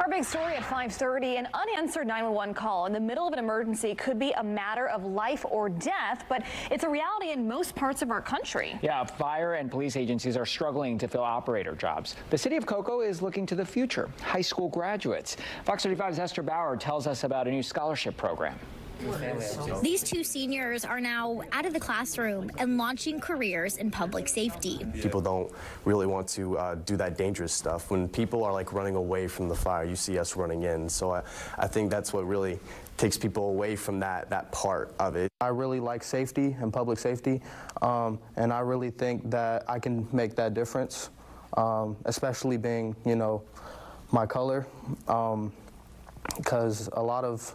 Our big story at 5:30: an unanswered 911 call in the middle of an emergency could be a matter of life or death, but it's a reality in most parts of our country. Yeah, fire and police agencies are struggling to fill operator jobs. The city of Cocoa is looking to the future, high school graduates. Fox 35's Esther Bauer tells us about a new scholarship program. These two seniors are now out of the classroom and launching careers in public safety. People don't really want to uh, do that dangerous stuff. When people are like running away from the fire, you see us running in. So I, I think that's what really takes people away from that, that part of it. I really like safety and public safety, um, and I really think that I can make that difference, um, especially being, you know, my color, because a lot of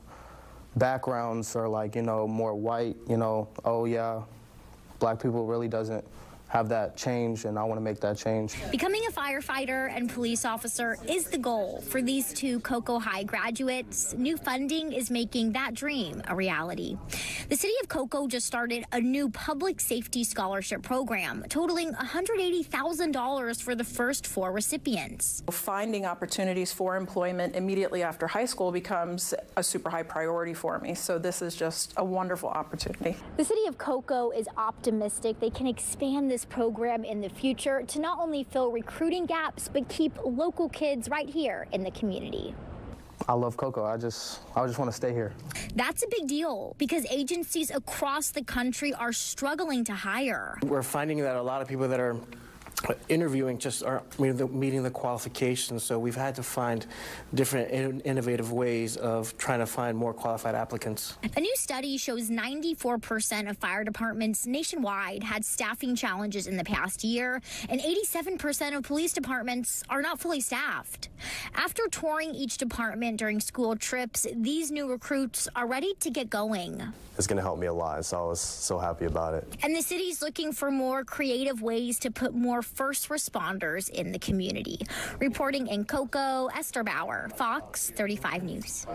backgrounds are like, you know, more white, you know, oh yeah, black people really doesn't have that change, and I want to make that change. Becoming a firefighter and police officer is the goal for these two Cocoa High graduates. New funding is making that dream a reality. The city of Cocoa just started a new public safety scholarship program, totaling $180,000 for the first four recipients. Finding opportunities for employment immediately after high school becomes a super high priority for me. So this is just a wonderful opportunity. The city of Cocoa is optimistic they can expand this program in the future to not only fill recruiting gaps, but keep local kids right here in the community. I love Cocoa. I just, I just want to stay here. That's a big deal because agencies across the country are struggling to hire. We're finding that a lot of people that are interviewing just aren't meeting the, meeting the qualifications, so we've had to find different in- innovative ways of trying to find more qualified applicants. A new study shows 94% of fire departments nationwide had staffing challenges in the past year, and 87% of police departments are not fully staffed. After touring each department during school trips, these new recruits are ready to get going. It's going to help me a lot, so I was so happy about it. And the city's looking for more creative ways to put more first responders in the community. Reporting in Cocoa, Esther Bauer, Fox 35 News.